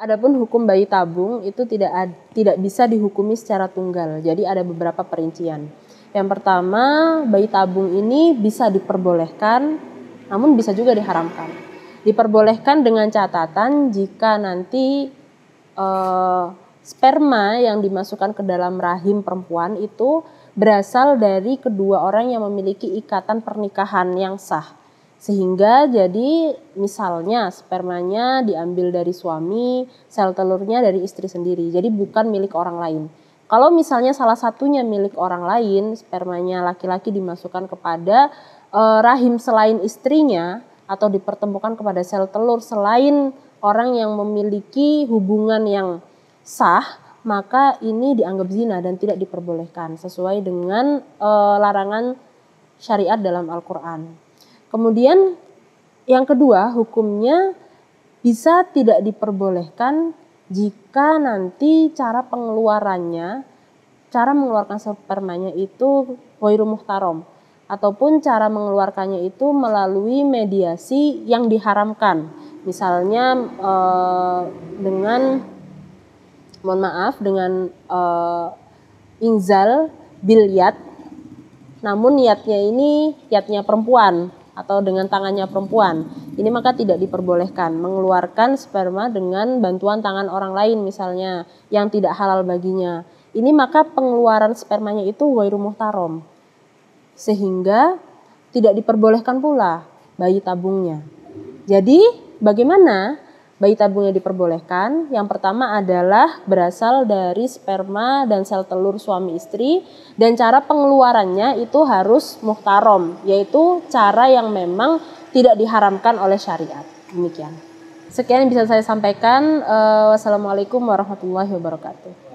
Adapun hukum bayi tabung itu tidak tidak bisa dihukumi secara tunggal. Jadi ada beberapa perincian. Yang pertama, bayi tabung ini bisa diperbolehkan namun bisa juga diharamkan. Diperbolehkan dengan catatan jika nanti eh, sperma yang dimasukkan ke dalam rahim perempuan itu berasal dari kedua orang yang memiliki ikatan pernikahan yang sah sehingga jadi misalnya spermanya diambil dari suami, sel telurnya dari istri sendiri. Jadi bukan milik orang lain. Kalau misalnya salah satunya milik orang lain, spermanya laki-laki dimasukkan kepada e, rahim selain istrinya atau dipertemukan kepada sel telur selain orang yang memiliki hubungan yang sah, maka ini dianggap zina dan tidak diperbolehkan sesuai dengan e, larangan syariat dalam Al-Qur'an. Kemudian yang kedua, hukumnya bisa tidak diperbolehkan jika nanti cara pengeluarannya, cara mengeluarkan spermanya itu wairu muhtarom ataupun cara mengeluarkannya itu melalui mediasi yang diharamkan. Misalnya eh, dengan mohon maaf dengan eh, inzal bilyat namun niatnya ini niatnya perempuan atau dengan tangannya perempuan. Ini maka tidak diperbolehkan mengeluarkan sperma dengan bantuan tangan orang lain misalnya yang tidak halal baginya. Ini maka pengeluaran spermanya itu wairu muhtarom. Sehingga tidak diperbolehkan pula bayi tabungnya. Jadi bagaimana bayi tabungnya diperbolehkan. Yang pertama adalah berasal dari sperma dan sel telur suami istri dan cara pengeluarannya itu harus muhtarom, yaitu cara yang memang tidak diharamkan oleh syariat. Demikian. Sekian yang bisa saya sampaikan. Uh, wassalamualaikum warahmatullahi wabarakatuh.